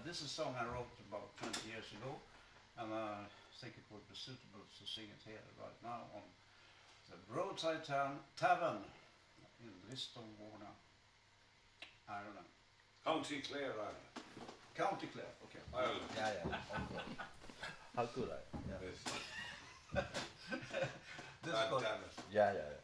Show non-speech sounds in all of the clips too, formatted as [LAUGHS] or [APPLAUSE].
Uh, this is a song I wrote about 20 years ago, and I think it would be suitable to sing it here right now on the roadside town tavern in Bristol, Warner, Ireland. County Clare, Ireland. County Clare, okay. Ireland. Yeah, yeah. How could I? Yeah. [LAUGHS] this, this God damn it. Yeah, yeah, yeah.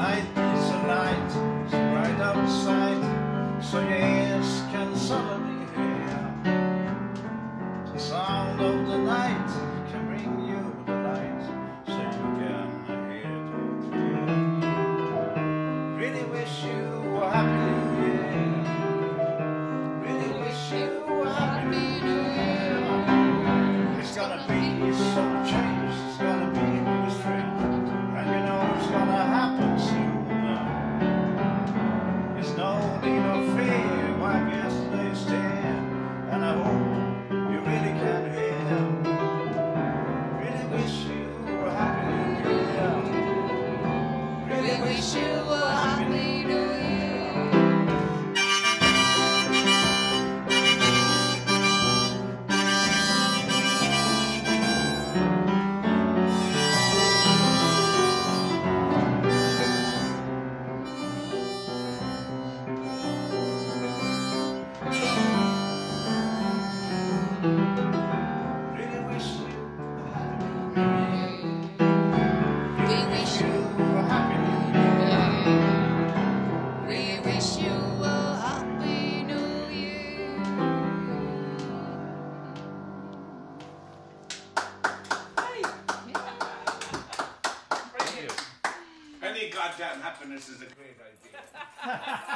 Night is a night, it's right outside, so your ears can suddenly goddamn happiness is a great idea. [LAUGHS]